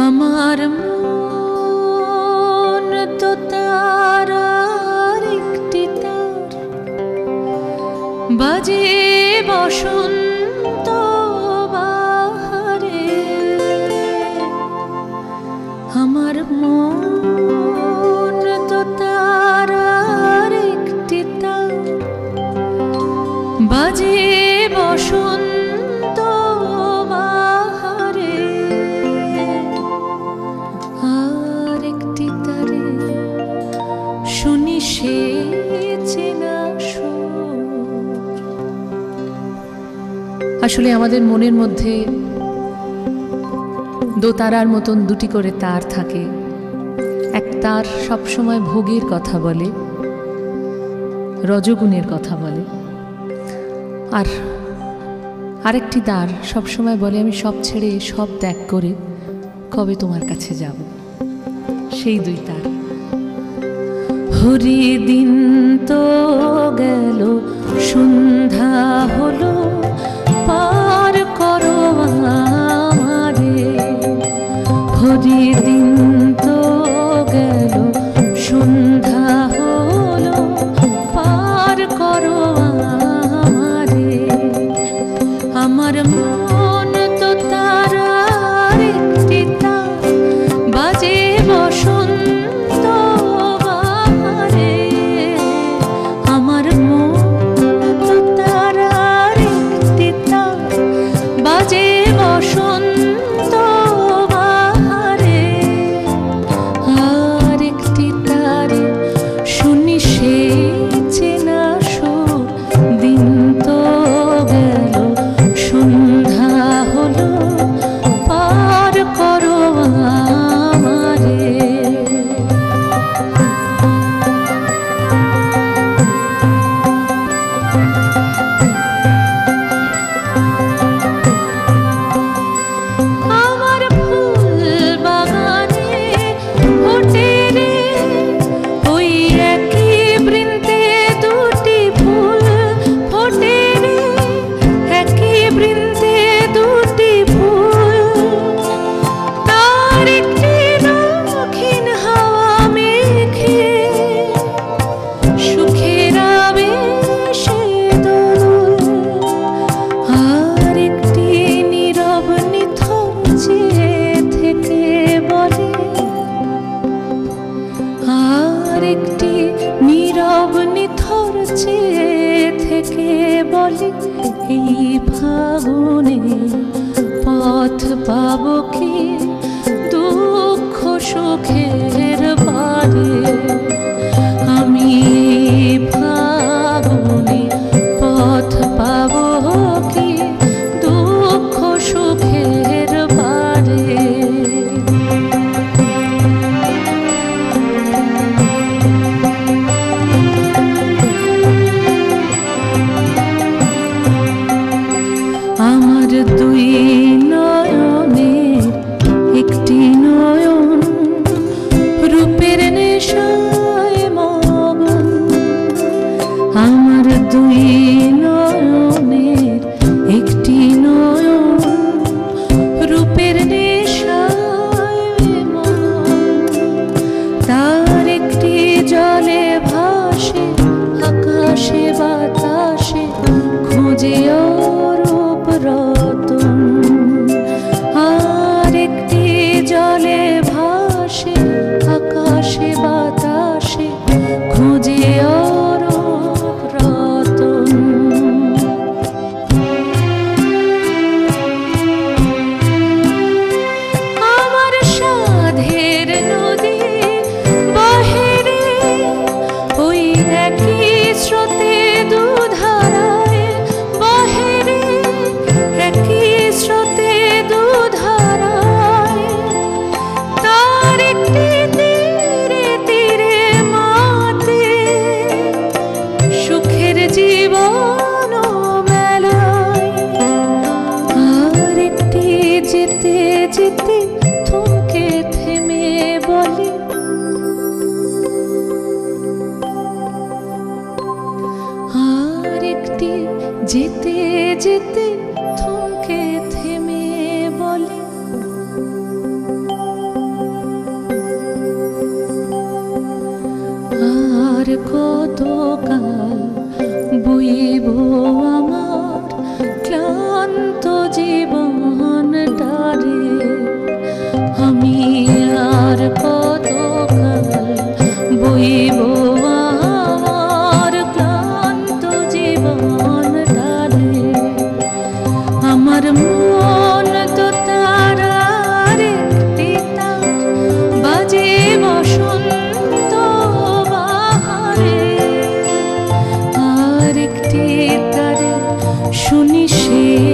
আমার মন তো তার একটি তার। বাজে বসন্ত বাহারে আমার মন তো তার একটি তার। বাজে বসন্ত শুনি সে চেনা আসলে আমাদের মনের মধ্যে দোতারার মতন দুটি করে তার থাকে। এক তার সবসময় ভোগের কথা বলে, রজগুণের কথা বলে। আর আরেকটি তার সবসময় বলে, আমি সব ছেড়ে সব ত্যাগ করে কবে তোমার কাছে যাব? সেই দুই তার। হরি দিন তো গেল সন্ধ্যা হলো পার একটি নীরব নিথর চেয়ে থেকে বলে। এই ফাগুনে পথ পাব কি? আমার দুই নয়নের একটি নয়ন, রূপের নেশায় মগন। আমার দুই নয়নের একটি নয়ন, রূপের নেশায় তার একটি জলে ভাসে, আকাশে বাতাসে, খুঁজে যেতে যেতে মাটির তারে শুনি সে